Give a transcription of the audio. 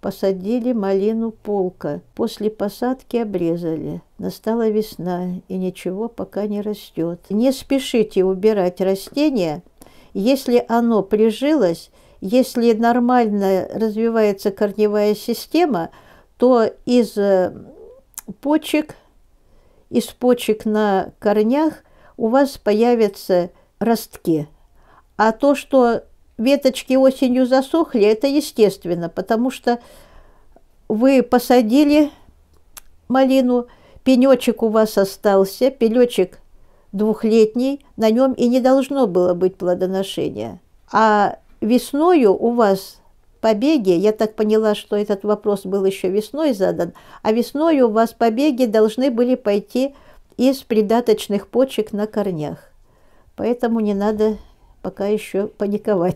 Посадили малину полка. После посадки обрезали. Настала весна, и ничего пока не растет. Не спешите убирать растение. Если оно прижилось, если нормально развивается корневая система, то из э, почек, из почек на корнях у вас появятся ростки. А то, что веточки осенью засохли, это естественно, потому что вы посадили малину, пенечек у вас остался, пенечек двухлетний, на нем и не должно было быть плодоношения. А весною у вас побеги, я так поняла, что этот вопрос был еще весной задан, а весной у вас побеги должны были пойти из придаточных почек на корнях. Поэтому не надо пока еще паниковать.